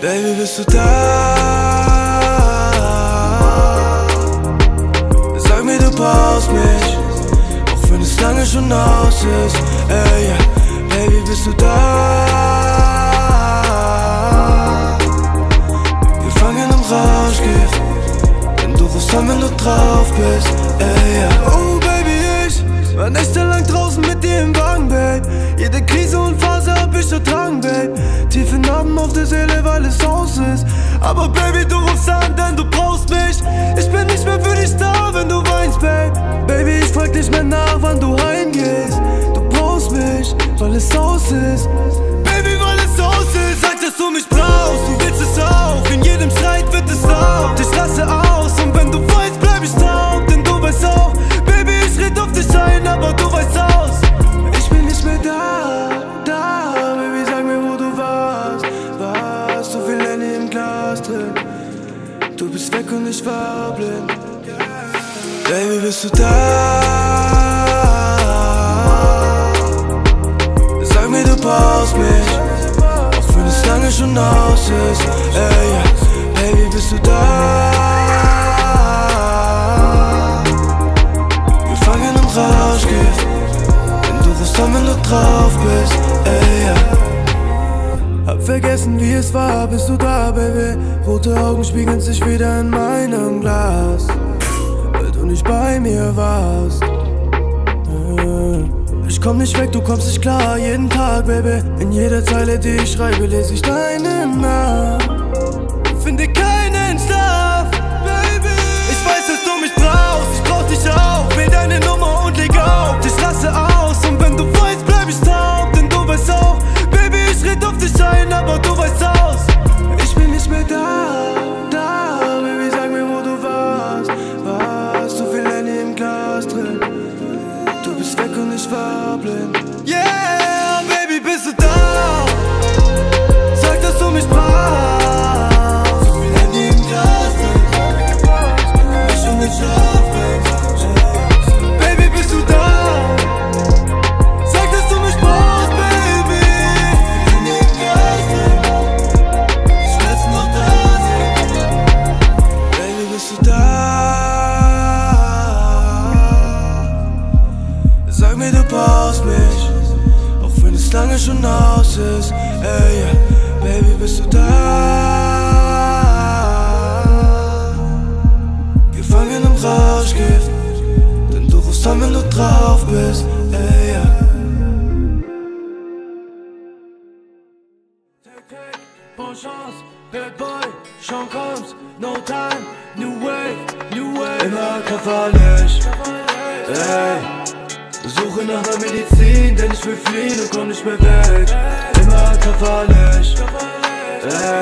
Baby, bist du da? Sag mir, du brauchst mich, auch wenn es lange schon aus ist. Ey, yeah. Baby, bist du da? Drauf bist. Ey, yeah. Oh, Baby, ich war nächtelang draußen mit dir im Wagen, Babe. Jede Krise und Phase hab ich ertragen, Babe. Tiefe Narben auf der Seele, weil es aus ist. Aber Baby, du rufst an, denn du brauchst mich. Ich bin nicht mehr für dich da, wenn du weinst, Babe. Baby, ich frag nicht mehr nach, wann du heimgehst. Du brauchst mich, weil es aus ist. Baby, weil es aus ist. Sag, dass du mich brauchst, Du bist weg und ich war blind. Baby, bist du da? Sag mir, du brauchst mich. Auch wenn es lange schon aus ist. Ey. Baby, bist du da? Gefangen im Rauschgift. Denn du rufst an, wenn du drauf bist. Ey. Hab vergessen, wie es war, bist du da, Baby? Rote Augen spiegeln sich wieder in meinem Glas. Weil du nicht bei mir warst. Äh, Ich komm nicht weg, du kommst nicht klar, jeden Tag, Baby. In jeder Zeile, die ich schreibe, lese ich deinen Namen. Finde keinen bist mir, du brauchst mich, auch wenn es lange schon aus ist. Ey, yeah. Baby, bist du da? Gefangen im Rauschgift, denn du rufst an, wenn du drauf bist. Ey, yeah. Chance, Bad Boy, Sean Combs, No Time, New Wave, New Wave. Immer kavalisch, ey. Suche nach der Medizin, denn ich will fliehen und komm nicht mehr weg. Immer kavalisch, ey.